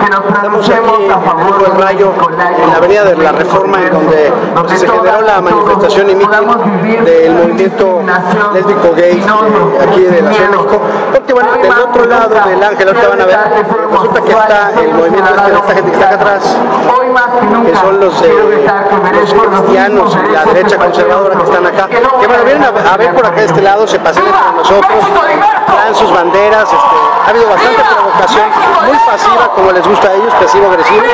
Estamos aquí en el Rayo, en la Avenida de la Reforma, en donde se generó la manifestación y mitin del movimiento lésbico gay aquí de la Ciudad de México. Porque bueno, del otro lado del ángel, ahorita van a ver, resulta que está el movimiento este, esta gente que está acá atrás, que son los, eh, los cristianos y la derecha conservadora que están acá, que bueno, vienen a, a ver por acá de este lado, se pasean entre nosotros, traen sus banderas, este, ha habido bastante provocación, muy pasiva como les gusta a ellos, pasivo-agresivo.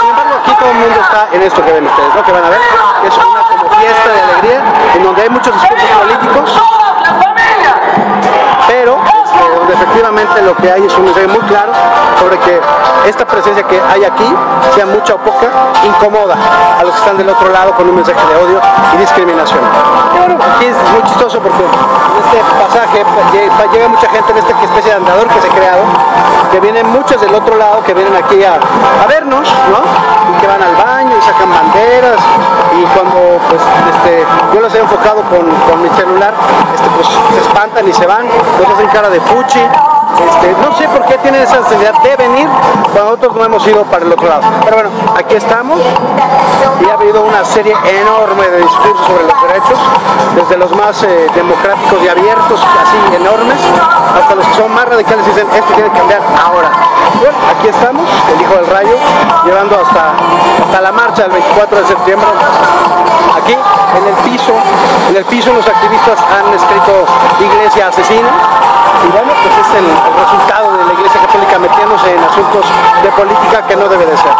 Sin embargo, aquí todo el mundo está en esto que ven ustedes, ¿no? que van a ver, que es una como fiesta de alegría, en donde hay muchos discursos políticos, pero este, donde efectivamente lo que hay es un mensaje muy claro sobre que esta presencia que hay aquí, sea mucha o poca, incomoda a los que están del otro lado con un mensaje de odio y discriminación. Y bueno, aquí es muy chistoso porque este pasaje lle- llega mucha gente en esta especie de andador que se ha creado, que vienen muchos del otro lado que vienen aquí a, a vernos, ¿no? Y que van al baño y sacan banderas y cuando pues este, yo los he enfocado con, con mi celular, este, pues se espantan y se van, nos hacen cara de fuchi. Este, no sé por qué tienen esa necesidad de venir cuando nosotros no hemos ido para el otro lado. Pero bueno, aquí estamos y ha habido una serie enorme de discursos sobre los derechos, desde los más eh, democráticos y abiertos, así enormes, hasta los que son más radicales y dicen esto tiene que cambiar ahora. Bueno, aquí estamos, el Hijo del Rayo, llevando hasta, hasta la marcha del 24 de septiembre. Aquí, en el piso, en el piso los activistas han escrito iglesia asesina. Y bueno, el, el resultado de la Iglesia Católica metiéndose en asuntos de política que no debe de ser.